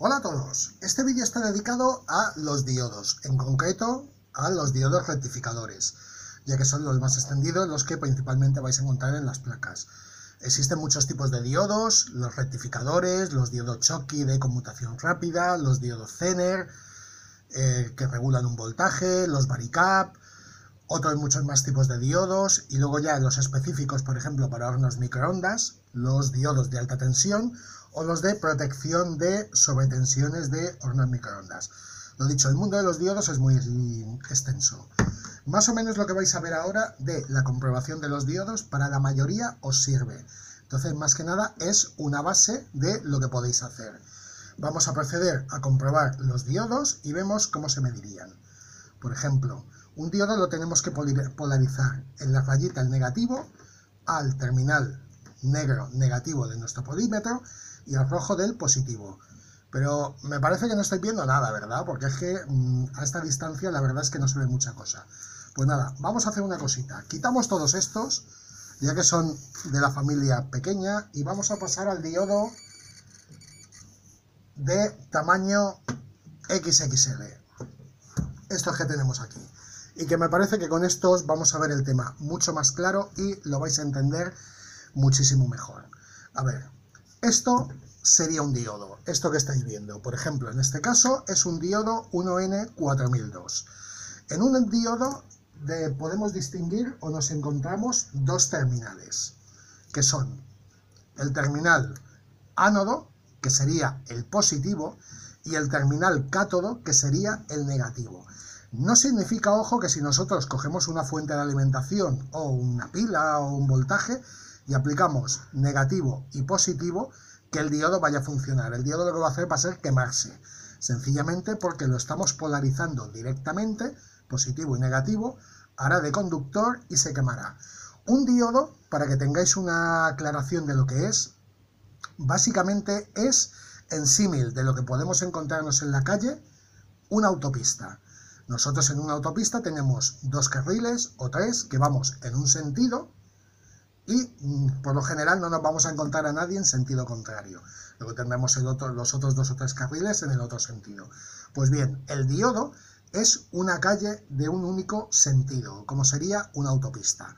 Hola a todos, este vídeo está dedicado a los diodos, en concreto a los diodos rectificadores, ya que son los más extendidos, los que principalmente vais a encontrar en las placas. Existen muchos tipos de diodos, los rectificadores, los diodos Schottky de conmutación rápida, los diodos Zener, eh, que regulan un voltaje, los Varicap, otros muchos más tipos de diodos y luego ya los específicos, por ejemplo, para hornos microondas, los diodos de alta tensión o los de protección de sobretensiones de hornos microondas. Lo dicho, el mundo de los diodos es muy extenso. Más o menos lo que vais a ver ahora de la comprobación de los diodos para la mayoría os sirve. Entonces, más que nada, es una base de lo que podéis hacer. Vamos a proceder a comprobar los diodos y vemos cómo se medirían. Por ejemplo, un diodo lo tenemos que polarizar en la rayita el negativo al terminal negro negativo de nuestro polímetro y al rojo del positivo. Pero me parece que no estoy viendo nada, ¿verdad? Porque es que mm, a esta distancia la verdad es que no se ve mucha cosa. Pues nada, vamos a hacer una cosita. Quitamos todos estos, ya que son de la familia pequeña, y vamos a pasar al diodo de tamaño XXL. Estos que tenemos aquí y que me parece que con estos vamos a ver el tema mucho más claro y lo vais a entender muchísimo mejor. A ver, esto sería un diodo, esto que estáis viendo. Por ejemplo, en este caso es un diodo 1N4002. En un diodo de, podemos distinguir o nos encontramos dos terminales, que son el terminal ánodo, que sería el positivo, y el terminal cátodo, que sería el negativo. No significa, ojo, que si nosotros cogemos una fuente de alimentación o una pila o un voltaje y aplicamos negativo y positivo, que el diodo vaya a funcionar. El diodo lo que va a hacer va a ser quemarse. Sencillamente porque lo estamos polarizando directamente, positivo y negativo, hará de conductor y se quemará. Un diodo, para que tengáis una aclaración de lo que es, básicamente es en símil de lo que podemos encontrarnos en la calle, una autopista. Nosotros en una autopista tenemos dos carriles o tres que vamos en un sentido y mm, por lo general no nos vamos a encontrar a nadie en sentido contrario. Luego tendremos los otros dos o tres carriles en el otro sentido. Pues bien, el diodo es una calle de un único sentido, como sería una autopista.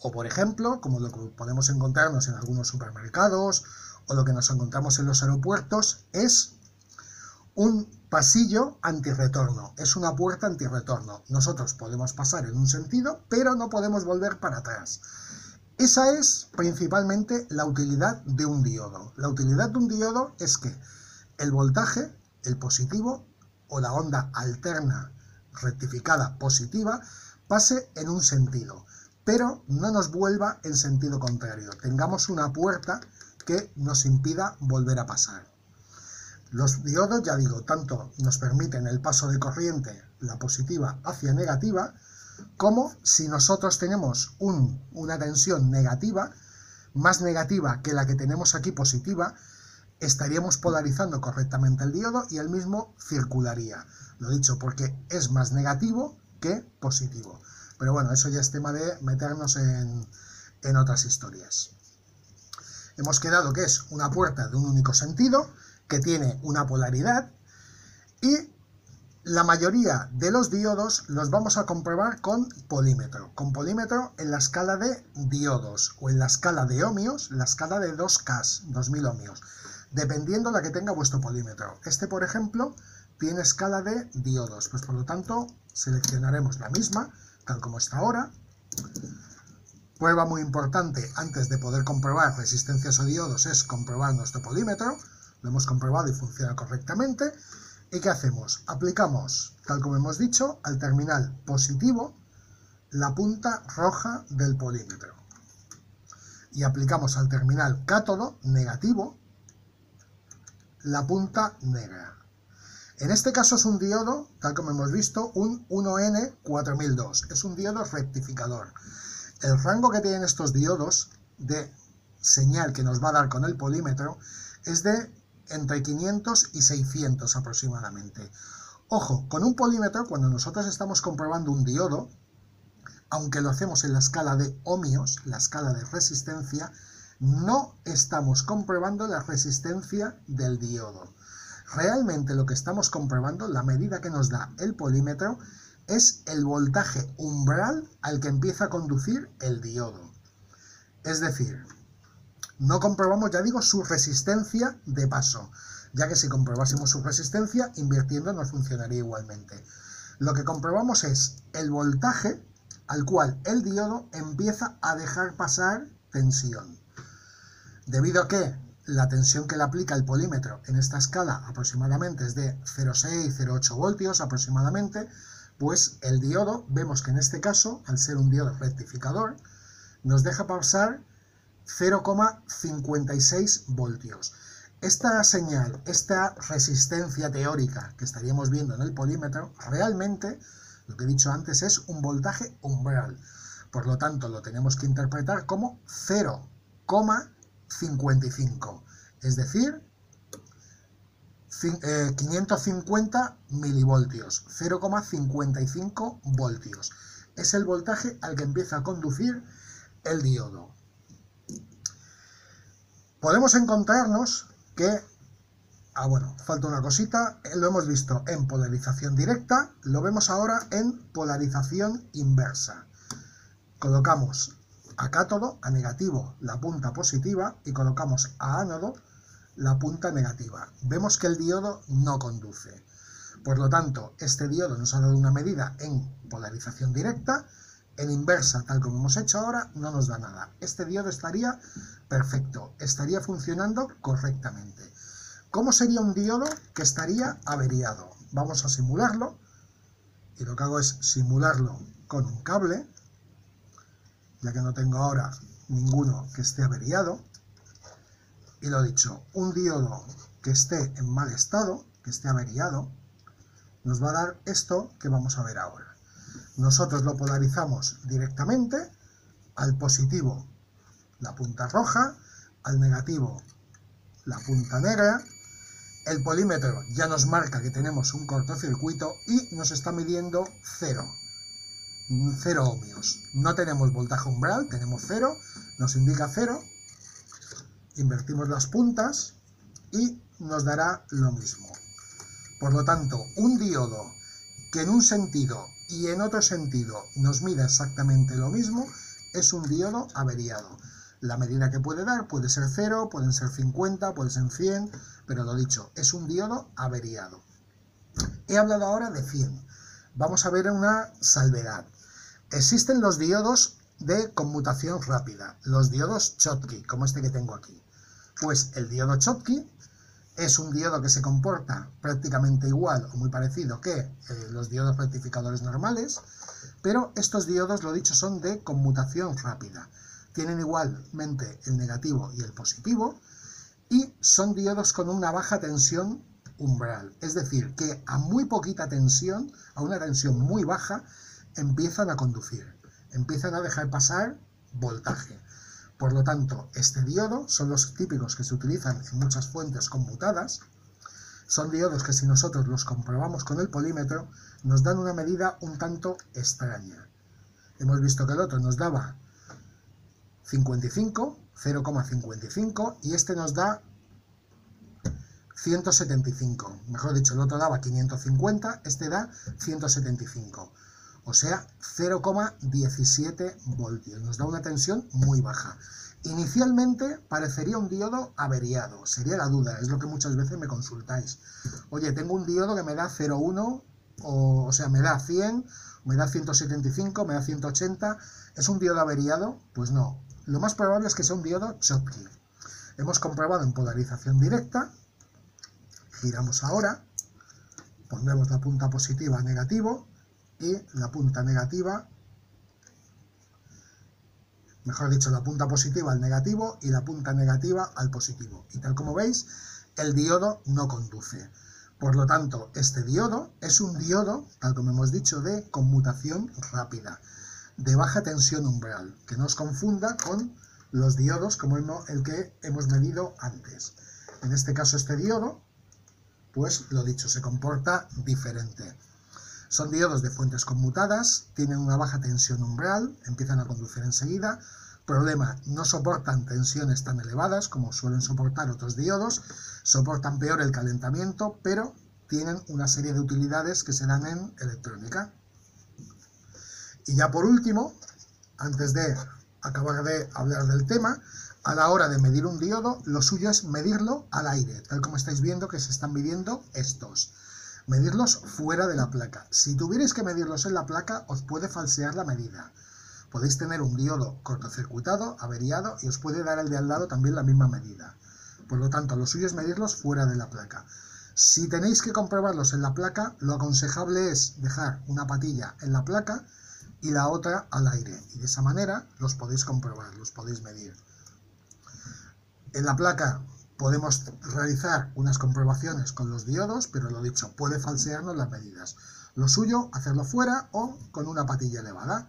O por ejemplo, como lo que podemos encontrarnos en algunos supermercados o lo que nos encontramos en los aeropuertos, es un pasillo antirretorno, es una puerta antirretorno. Nosotros podemos pasar en un sentido, pero no podemos volver para atrás. Esa es principalmente la utilidad de un diodo. La utilidad de un diodo es que el voltaje, el positivo o la onda alterna rectificada positiva pase en un sentido, pero no nos vuelva en sentido contrario. Tengamos una puerta que nos impida volver a pasar. Los diodos, ya digo, tanto nos permiten el paso de corriente, la positiva hacia negativa, como si nosotros tenemos una tensión negativa, más negativa que la que tenemos aquí positiva, estaríamos polarizando correctamente el diodo y el mismo circularía. Lo dicho, porque es más negativo que positivo. Pero bueno, eso ya es tema de meternos en, en otras historias. Hemos quedado que es una puerta de un único sentido, que tiene una polaridad y la mayoría de los diodos los vamos a comprobar con polímetro, con polímetro en la escala de diodos o en la escala de ohmios, la escala de 2K, 2000 ohmios, dependiendo de la que tenga vuestro polímetro. Este, por ejemplo, tiene escala de diodos, pues por lo tanto seleccionaremos la misma, tal como está ahora. Prueba muy importante antes de poder comprobar resistencias o diodos es comprobar nuestro polímetro. Lo hemos comprobado y funciona correctamente. ¿Y qué hacemos? Aplicamos, tal como hemos dicho, al terminal positivo la punta roja del polímetro. Y aplicamos al terminal cátodo negativo la punta negra. En este caso es un diodo, tal como hemos visto, un 1N4002. Es un diodo rectificador. El rango que tienen estos diodos de señal que nos va a dar con el polímetro es de entre 500 y 600 aproximadamente. Ojo, con un polímetro, cuando nosotros estamos comprobando un diodo, aunque lo hacemos en la escala de ohmios, la escala de resistencia, no estamos comprobando la resistencia del diodo. Realmente lo que estamos comprobando, la medida que nos da el polímetro, es el voltaje umbral al que empieza a conducir el diodo. Es decir, no comprobamos, ya digo, su resistencia de paso, ya que si comprobásemos su resistencia, invirtiendo no funcionaría igualmente. Lo que comprobamos es el voltaje al cual el diodo empieza a dejar pasar tensión. Debido a que la tensión que le aplica el polímetro en esta escala aproximadamente es de 0,6-0,8 voltios aproximadamente, pues el diodo, vemos que en este caso, al ser un diodo rectificador, nos deja pasar 0,56 voltios. Esta señal, esta resistencia teórica que estaríamos viendo en el polímetro, realmente, lo que he dicho antes, es un voltaje umbral. Por lo tanto, lo tenemos que interpretar como 0,55, es decir, 550 eh, milivoltios, 0,55 voltios. Es el voltaje al que empieza a conducir el diodo. Podemos encontrarnos que, ah bueno, falta una cosita, eh, lo hemos visto en polarización directa, lo vemos ahora en polarización inversa. Colocamos a cátodo, a negativo, la punta positiva y colocamos a ánodo la punta negativa. Vemos que el diodo no conduce. Por lo tanto, este diodo nos ha dado una medida en polarización directa, en inversa, tal como hemos hecho ahora, no nos da nada. Este diodo estaría perfecto, estaría funcionando correctamente. ¿Cómo sería un diodo que estaría averiado? Vamos a simularlo. Y lo que hago es simularlo con un cable, ya que no tengo ahora ninguno que esté averiado. Y lo dicho, un diodo que esté en mal estado, que esté averiado, nos va a dar esto que vamos a ver ahora. Nosotros lo polarizamos directamente al positivo la punta roja, al negativo la punta negra, el polímetro ya nos marca que tenemos un cortocircuito y nos está midiendo cero, cero ohmios. No tenemos voltaje umbral, tenemos cero, nos indica cero, invertimos las puntas y nos dará lo mismo. Por lo tanto, un diodo que en un sentido y en otro sentido nos mida exactamente lo mismo es un diodo averiado. La medida que puede dar puede ser 0, pueden ser 50, puede ser 100, pero lo dicho, es un diodo averiado. He hablado ahora de 100. Vamos a ver una salvedad. Existen los diodos de conmutación rápida, los diodos Schottky, como este que tengo aquí. Pues el diodo Schottky es un diodo que se comporta prácticamente igual o muy parecido que eh, los diodos rectificadores normales, pero estos diodos, lo dicho, son de conmutación rápida tienen igualmente el negativo y el positivo y son diodos con una baja tensión umbral. Es decir, que a muy poquita tensión, a una tensión muy baja, empiezan a conducir, empiezan a dejar pasar voltaje. Por lo tanto, este diodo son los típicos que se utilizan en muchas fuentes conmutadas. Son diodos que si nosotros los comprobamos con el polímetro, nos dan una medida un tanto extraña. Hemos visto que el otro nos daba 55, 0,55 y este nos da 175. Mejor dicho, el otro daba 550, este da 175. O sea, 0,17 voltios. Nos da una tensión muy baja. Inicialmente parecería un diodo averiado, sería la duda, es lo que muchas veces me consultáis. Oye, tengo un diodo que me da 0,1, o, sea, me da 100, me da 175, me da 180, ¿es un diodo averiado? Pues no, lo más probable es que sea un diodo Schottky. Hemos comprobado en polarización directa, giramos ahora, pondremos la punta positiva a negativo y la punta negativa, mejor dicho, la punta positiva al negativo y la punta negativa al positivo. Y tal como veis, el diodo no conduce. Por lo tanto, este diodo es un diodo, tal como hemos dicho, de conmutación rápida de baja tensión umbral, que no os confunda con los diodos como el que hemos medido antes. En este caso este diodo, pues lo dicho, se comporta diferente. Son diodos de fuentes conmutadas, tienen una baja tensión umbral, empiezan a conducir enseguida, Problema, no soportan tensiones tan elevadas como suelen soportar otros diodos, soportan peor el calentamiento, pero tienen una serie de utilidades que se dan en electrónica. Y ya por último, antes de acabar de hablar del tema, a la hora de medir un diodo, lo suyo es medirlo al aire, tal como estáis viendo que se están midiendo estos. Medirlos fuera de la placa. Si tuvierais que medirlos en la placa, os puede falsear la medida. Podéis tener un diodo cortocircuitado, averiado, y os puede dar el de al lado también la misma medida. Por lo tanto, lo suyo es medirlos fuera de la placa. Si tenéis que comprobarlos en la placa, lo aconsejable es dejar una patilla en la placa y la otra al aire. Y de esa manera los podéis comprobar, los podéis medir. En la placa podemos realizar unas comprobaciones con los diodos, pero lo dicho, puede falsearnos las medidas. Lo suyo, hacerlo fuera o con una patilla elevada.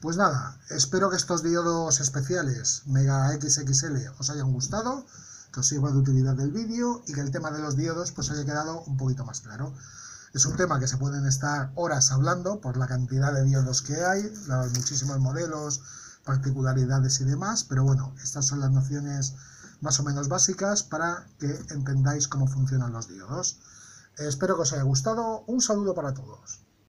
Pues nada, espero que estos diodos especiales Mega XXL os hayan gustado que os sirva de utilidad del vídeo y que el tema de los diodos pues haya quedado un poquito más claro. Es un tema que se pueden estar horas hablando por la cantidad de diodos que hay, los muchísimos modelos, particularidades y demás, pero bueno, estas son las nociones más o menos básicas para que entendáis cómo funcionan los diodos. Espero que os haya gustado. Un saludo para todos.